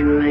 you